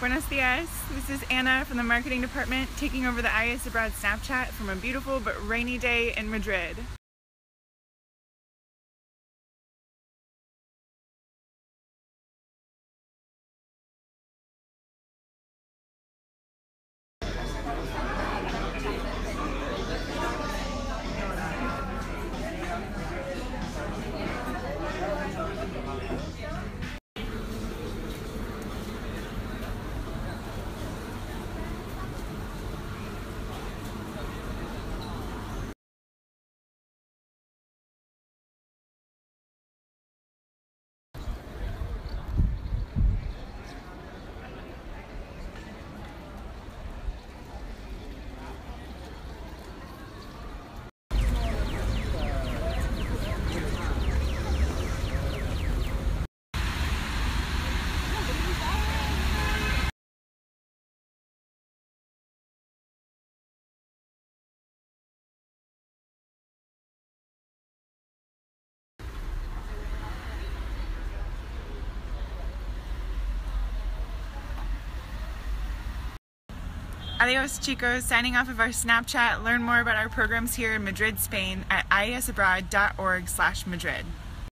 Buenos dias. This is Anna from the marketing department taking over the IES Abroad Snapchat from a beautiful but rainy day in Madrid. Adios chicos, signing off of our Snapchat. Learn more about our programs here in Madrid, Spain at iesabroad.org slash Madrid.